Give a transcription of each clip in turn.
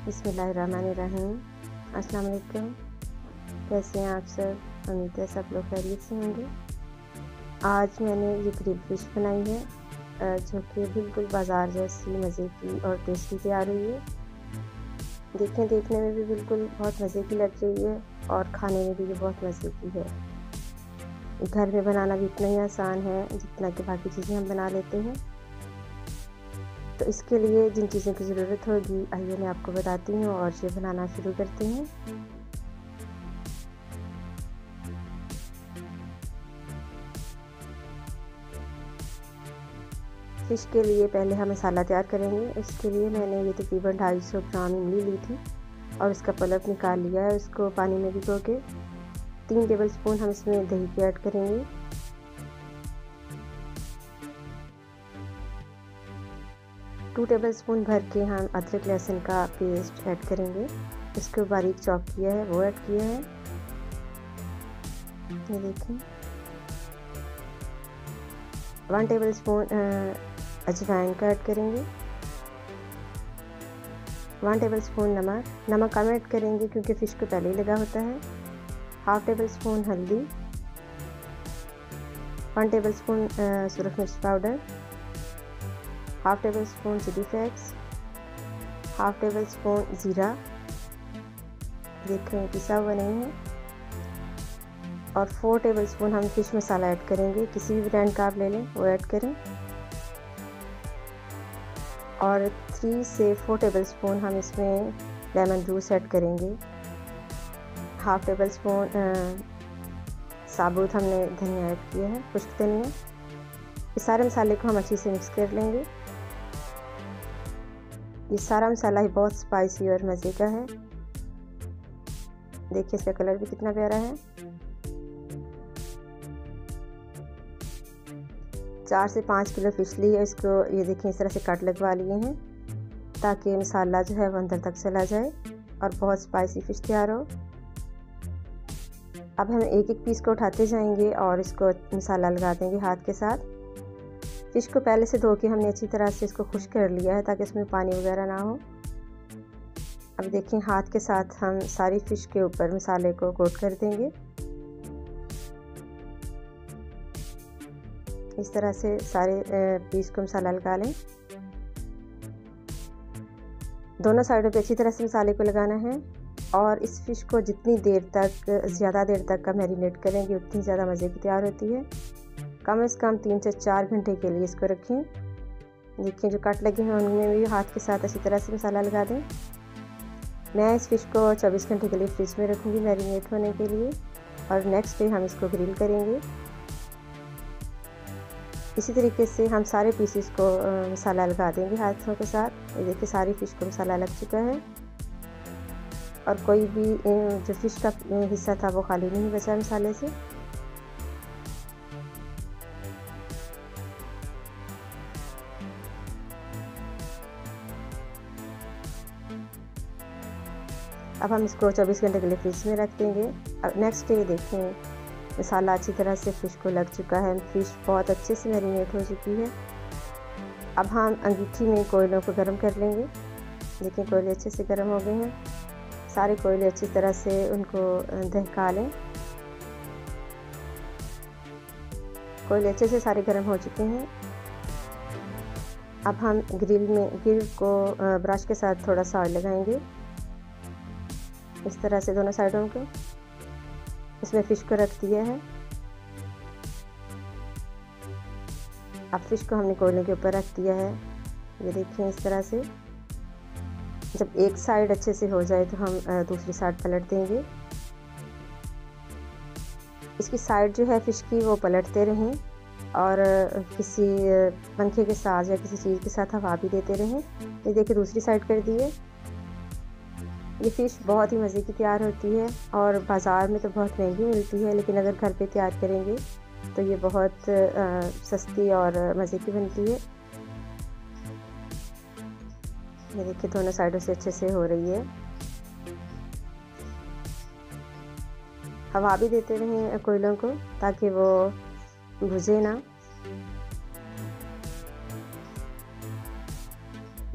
बसमीम अस्सलाम वालेकुम कैसे हैं आप सब? उम्मीद है सब लोग खैरियत से होंगे। आज मैंने ये ग्रिल फ़िश बनाई है जो कि बिल्कुल बाज़ार जैसी मज़े की और टेस्टी तैयार हुई है। देखें देखने में भी बिल्कुल बहुत मज़े की लग रही है और खाने में भी ये बहुत मज़े की है। घर में बनाना भी इतना ही आसान है जितना कि बाकी चीज़ें हम बना लेते हैं। तो इसके लिए जिन चीज़ों की ज़रूरत होगी, आइए मैं आपको बताती हूँ और ये बनाना शुरू करती हूँ। फ़िश के लिए पहले हम मसाला तैयार करेंगे। इसके लिए मैंने ये तकरीबन ढाई सौ ग्राम इमली ली थी और इसका पलप निकाल लिया है उसको पानी में भिगो के। तीन टेबल स्पून हम इसमें दही के ऐड करेंगे। टू टेबल स्पून भर के हम अदरक लहसुन का पेस्ट ऐड करेंगे। इसको बारीक चॉप किया है, वो ऐड किया है। ये देखें। वन टेबल स्पून अजवाइन का ऐड करेंगे। वन टेबल स्पून नमक नमक कम ऐड करेंगे क्योंकि फ़िश को पहले ही लगा होता है। हाफ़ टेबल स्पून हल्दी। वन टेबल स्पून सुरख मिर्च powder half tablespoon chilli flakes half tablespoon ज़ीरा हैं पिसा हुआ नहीं है। और फोर टेबल स्पून हम फ़िश मसाला ऐड करेंगे। किसी भी ब्रांड का आप ले लें, वो ऐड करें। और थ्री से फोर टेबल स्पून हम इसमें लेमन जूस ऐड करेंगे। हाफ़ टेबल स्पून साबुत हमने धनिया ऐड किया है खुश्क धनिया। इस सारे मसाले को हम अच्छे से मिक्स कर लेंगे। ये सारा मसाला ही बहुत स्पाइसी और मज़े का है। देखिए इसका कलर भी कितना प्यारा है। चार से पाँच किलो फ़िश ली है, इसको ये देखिए इस तरह से कट लगवा लिए हैं, ताकि मसाला जो है वो अंदर तक चला जाए और बहुत स्पाइसी फ़िश तैयार हो। अब हम एक एक पीस को उठाते जाएँगे और इसको मसाला लगा देंगे हाथ के साथ। फ़िश को पहले से धो के हमने अच्छी तरह से इसको खुश कर लिया है ताकि इसमें पानी वगैरह ना हो। अब देखें हाथ के साथ हम सारी फ़िश के ऊपर मसाले को कोट कर देंगे। इस तरह से सारे पीस को मसाला लगा लें। दोनों साइडों पे अच्छी तरह से मसाले को लगाना है और इस फ़िश को जितनी देर तक, ज़्यादा देर तक का मैरिनेट करेंगे, उतनी ज़्यादा मज़े की तैयार होती है। कम से कम तीन से चार घंटे के लिए इसको रखें। देखिए, जो कट लगे हैं, उनमें भी हाथ के साथ अच्छी तरह से मसाला लगा दें। मैं इस फ़िश को 24 घंटे के लिए फ्रिज में रखूँगी मैरिनेट होने के लिए और नेक्स्ट डे हम इसको ग्रिल करेंगे। इसी तरीके से हम सारे पीसेस को मसाला लगा देंगे हाथों के साथ। ये देखिए, सारी फ़िश को मसाला लग चुका है। और कोई भी जो फ़िश का हिस्सा था वो खाली नहीं बचा मसाले से। अब हम इसको 24 घंटे के लिए फ्रिज में रख देंगे। अब नेक्स्ट डे देखें, मसाला अच्छी तरह से फ़िश को लग चुका है। फ़िश बहुत अच्छे से मैरिनेट हो चुकी है। अब हम अंगीठी में कोयलों को गर्म कर लेंगे। देखें कोयले अच्छे से गर्म हो गए हैं। सारे कोयले अच्छी तरह से उनको दहका लें कोयले अच्छे से सारे गर्म हो चुके हैं। अब हम ग्रिल में, ग्रिल को ब्रश के साथ थोड़ा सा ऑयल लगाएँगे। इस तरह से दोनों साइडों को। इसमें फ़िश को रख दिया है। अब फ़िश को हमने कोयले के ऊपर रख दिया है। ये देखिए इस तरह से। जब एक साइड अच्छे से हो जाए तो हम दूसरी साइड पलट देंगे। इसकी साइड जो है फ़िश की वो पलटते रहें और किसी पंखे के साथ या किसी चीज़ के साथ हवा भी देते रहें। ये देखिए दूसरी साइड कर दिए ये फ़िश बहुत ही मज़े की तैयार होती है और बाज़ार में तो बहुत महँगी मिलती है लेकिन अगर घर पे तैयार करेंगे तो ये बहुत आ, सस्ती और मज़े की बनती है। ये देखिए दोनों साइडों से अच्छे से हो रही है। हवा भी देते रहें कोयलों को ताकि वो बुझे ना।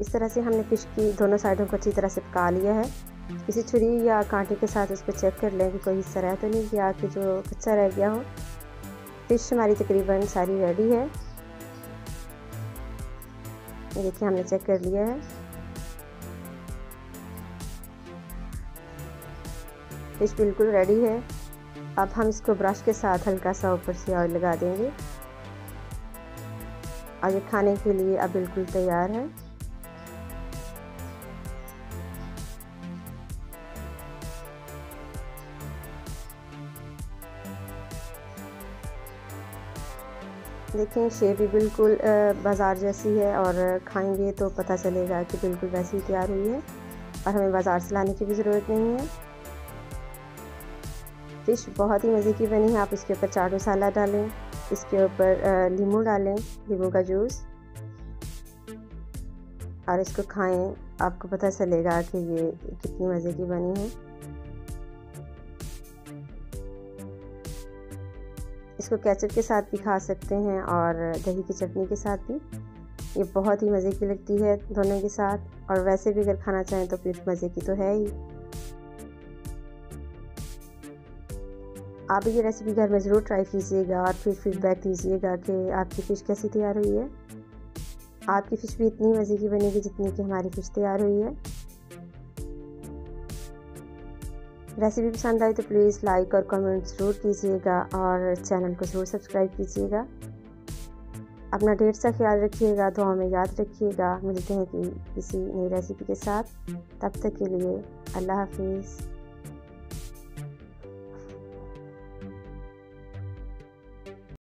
इस तरह से हमने फ़िश की दोनों साइडों को अच्छी तरह से पका लिया है। किसी छुरी या कांटे के साथ उसको चेक कर लें कि कोई हिस्सा रह तो नहीं गया कि जो कच्चा रह गया हो। फ़िश हमारी तकरीबन सारी रेडी है। देखिए, हमने चेक कर लिया है। फ़िश बिल्कुल रेडी है। अब हम इसको ब्रश के साथ हल्का सा ऊपर से ऑयल लगा देंगे। और ये खाने के लिए अब बिल्कुल तैयार है। देखें शेप भी बिल्कुल बाज़ार जैसी है और खाएँगे तो पता चलेगा कि बिल्कुल वैसी तैयार हुई है और हमें बाज़ार से लाने की भी ज़रूरत नहीं है। फ़िश बहुत ही मज़े की बनी है, आप इसके ऊपर चाट मसाला डालें, इसके ऊपर लीमू डालें, लीमू का जूस और इसको खाएँ, आपको पता चलेगा कि ये कितनी मज़े की बनी है। इसको केचप के साथ भी खा सकते हैं और दही की चटनी के साथ भी। ये बहुत ही मज़े की लगती है दोनों के साथ और वैसे भी अगर खाना चाहें तो फिर मज़े की तो है ही। आप ये रेसिपी घर में ज़रूर ट्राई कीजिएगा और फिर फीडबैक दीजिएगा कि आपकी फ़िश कैसी तैयार हुई है। आपकी फ़िश भी इतनी मज़े की बनेगी जितनी कि हमारी फ़िश तैयार हुई है। रेसिपी पसंद आई तो प्लीज़ लाइक और कमेंट ज़रूर कीजिएगा और चैनल को ज़रूर सब्सक्राइब कीजिएगा। अपना ढेर सा ख्याल रखिएगा तो हमें याद रखिएगा। मिलते हैं कि किसी नई रेसिपी के साथ। तब तक के लिए अल्लाह हाफिज़।